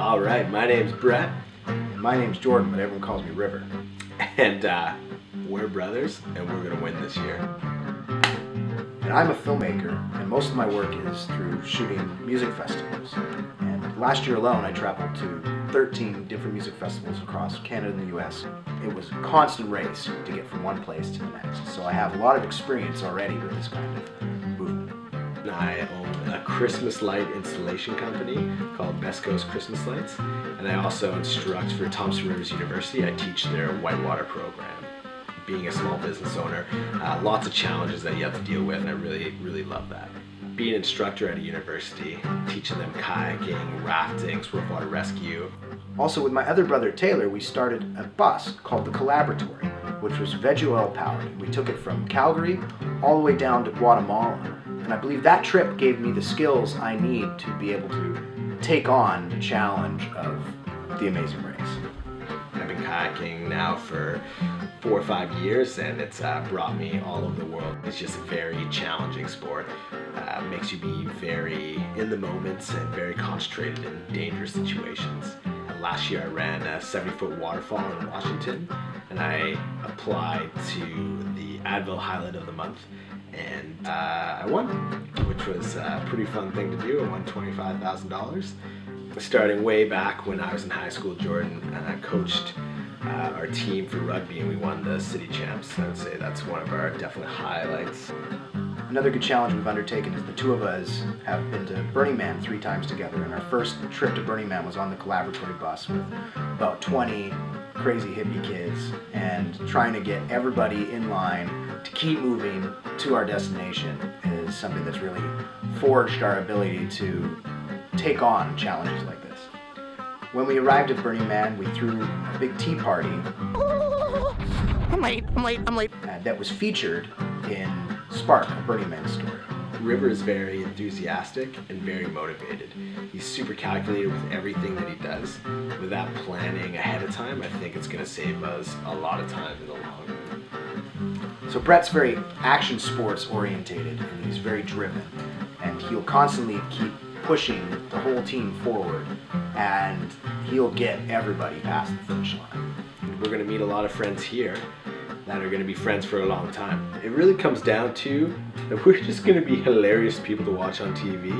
All right, my name's Brett, And my name's Jordan, but everyone calls me River. and uh, we're brothers, and we're gonna win this year. And I'm a filmmaker, and most of my work is through shooting music festivals. And last year alone, I traveled to 13 different music festivals across Canada and the US. It was a constant race to get from one place to the next. So I have a lot of experience already with this kind of movement. I own a Christmas light installation company called Best Coast Christmas Lights, and I also instruct for Thompson Rivers University. I teach their whitewater program. Being a small business owner, uh, lots of challenges that you have to deal with, and I really, really love that. Being an instructor at a university, teaching them kayaking, rafting, swiftwater rescue, Also, with my other brother Taylor, we started a bus called the CoLaboratory, which was veg oil powered. We took it from Calgary all the way down to Guatemala. And I believe that trip gave me the skills I need to be able to take on the challenge of the Amazing Race. I've been kayaking now for four or five years and it's uh, brought me all over the world. It's just a very challenging sport. Uh, makes you be very in the moments and very concentrated in dangerous situations. Last year I ran a 70 foot waterfall in Washington and I applied to the Advil Highlight of the Month and uh, I won, which was a pretty fun thing to do. I won $25,000 starting way back when I was in high school, Jordan uh, coached uh, our team for rugby and we won the city champs. I would say that's one of our definite highlights. Another good challenge we've undertaken is the two of us have been to Burning Man three times together, and our first trip to Burning Man was on the CoLaboratory bus with about 20 crazy hippie kids, and trying to get everybody in line to keep moving to our destination is something that's really forged our ability to take on challenges like this. When we arrived at Burning Man, we threw a big tea party I'm late, I'm late, I'm late. uh, that was featured in Spark, a Burning Man story. River is very enthusiastic and very motivated. He's super calculated with everything that he does. Without planning ahead of time, I think it's going to save us a lot of time in the long run. So Brett's very action sports orientated and he's very driven and he'll constantly keep pushing the whole team forward and he'll get everybody past the finish line. We're going to meet a lot of friends here that are going to be friends for a long time. It really comes down to that we're just going to be hilarious people to watch on TV,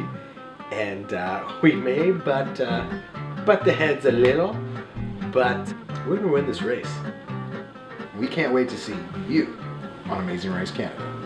and uh, we may but uh, butt the heads a little, but we're going to win this race. We can't wait to see you on Amazing Race Canada.